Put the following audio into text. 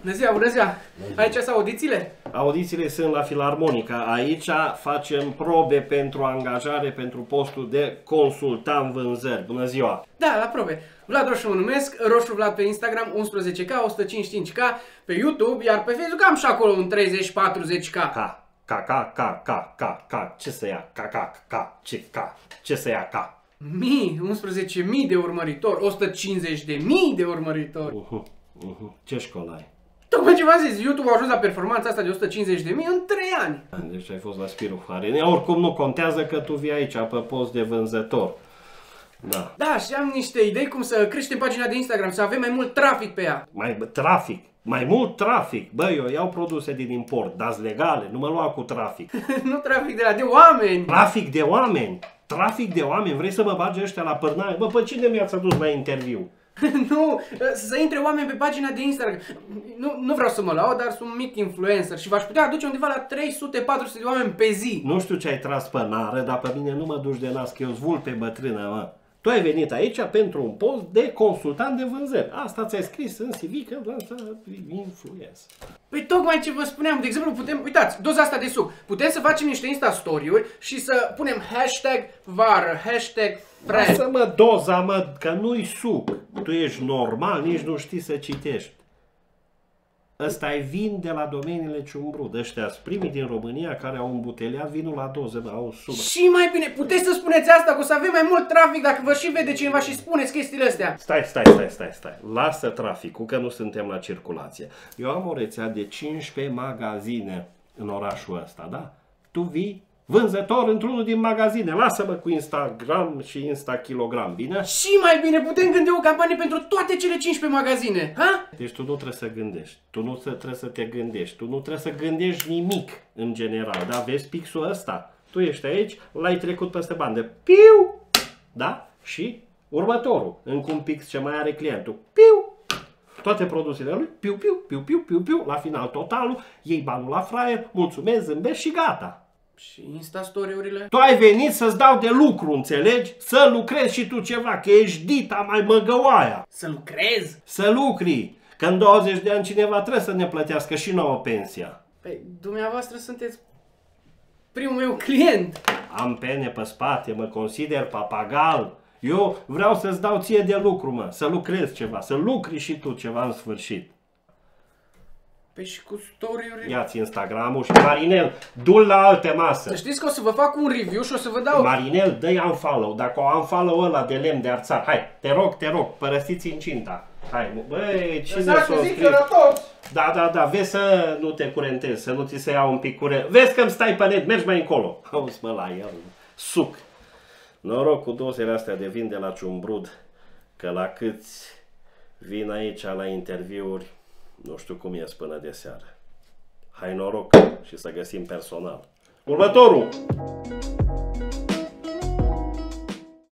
Bună ziua, bună ziua! Aici sunt audițiile? Audițiile sunt la Filarmonica. Aici facem probe pentru angajare pentru postul de consultant vânzări. Bună ziua! Da, la probe. Vlad Roșu mă numesc, Roșu Vlad pe Instagram, 11k, 155k pe YouTube, iar pe Facebook am și acolo un 30-40k. Ca, ca, ca, ca, ca, ca, ca, ce să ia? Ca, ca, ca, ce, ca, ce să ia? Ca. Mii, 11.000 de urmăritori, 150.000 de urmăritori. Uh-huh, uh-huh. Ce școală ai? Tocmai ce v-am zis, YouTube a ajuns la performanța asta de 150.000 în 3 ani. Deci ai fost la Spiru Harin. Oricum nu contează că tu vii aici pe post de vânzător. Da. Da, și am niște idei cum să creștem pagina de Instagram, să avem mai mult trafic pe ea. Mai bă, trafic. Mai mult trafic. Bă, eu iau produse din import, dar legale, nu mă lua cu trafic. nu trafic de la, de oameni. Trafic de oameni. Trafic de oameni. Vrei să mă bagi ăștia la pârnaie? Bă, pe cine mi-ați adus la interviu? Nu, să intre oameni pe pagina de Instagram. Nu, nu vreau să mă laud, dar sunt mic influencer și v-aș putea aduce undeva la 300-400 de oameni pe zi. Nu știu ce ai tras pe nară, dar pe mine nu mă duci de nas, că eu zvul pe bătrână, mă. Tu ai venit aici pentru un post de consultant de vânzări. Asta ți-ai scris în CV că asta influență. Păi tocmai ce vă spuneam, de exemplu, putem, uitați, doza asta de suc. Putem să facem niște Insta story-uri și să punem hashtag vară, hashtag fresh. Lasă mă doza, mă, că nu-i suc. Tu ești normal, nici nu știi să citești. Ăsta e vin de la domeniile Ciumbrud. Ăștia primii din România care au îmbuteliat vinul la doze, mă, au sub. Și mai bine, puteți să spuneți asta, că o să avem mai mult trafic dacă vă și vede cineva și spuneți chestiile astea. Stai, stai, stai, stai, stai. Lasă traficul, că nu suntem la circulație. Eu am o rețea de 15 magazine în orașul ăsta, da? Tu vii vânzător într-unul din magazine. Lasă-mă cu Instagram și Insta-kilogram, bine? Și mai bine, putem gândi o campanie pentru toate cele 15 magazine, ha? Deci tu nu trebuie să gândești, tu nu trebuie să te gândești, tu nu trebuie să gândești nimic în general, da? Vezi pixul ăsta? Tu ești aici, l-ai trecut peste bandă. Piu! Da? Și următorul, încă un pix ce mai are clientul. Piu! toate produsele lui, piu, piu, piu, piu, piu, piu, la final totalul, iei banul la fraier, mulțumesc, zâmbești și gata. Și Insta story-urile? Tu ai venit să-ți dau de lucru, înțelegi? Să lucrezi și tu ceva, că ești dita mai măgăoaia. Să lucrezi? Să lucri. Că în 20 de ani cineva trebuie să ne plătească și nouă pensia. Păi, dumneavoastră sunteți primul meu client. Am pene pe spate, mă consider papagal. Eu vreau să-ți dau ție de lucru, mă, să lucrezi ceva, să lucri și tu ceva în sfârșit. Păi și cu story-uri... Ia-ți Instagram-ul și Marinel, du la alte masă. Să știți că o să vă fac un review și o să vă dau... Marinel, dă-i unfollow. Dacă o unfollow ăla de lemn de arțar, hai, te rog, te rog, părăsiți incinta. Hai, băi, cine s-a scris? Da, da, da, vezi să nu te curentezi, să nu ți se ia un pic curent. Vezi că îmi stai pe net, mergi mai încolo. Auzi, mă, la el, suc. Noroc cu dozele astea de vin de la Ciumbrud, că la câți vin aici la interviuri, nu știu cum ies până de seară. Hai noroc și să găsim personal. Următorul!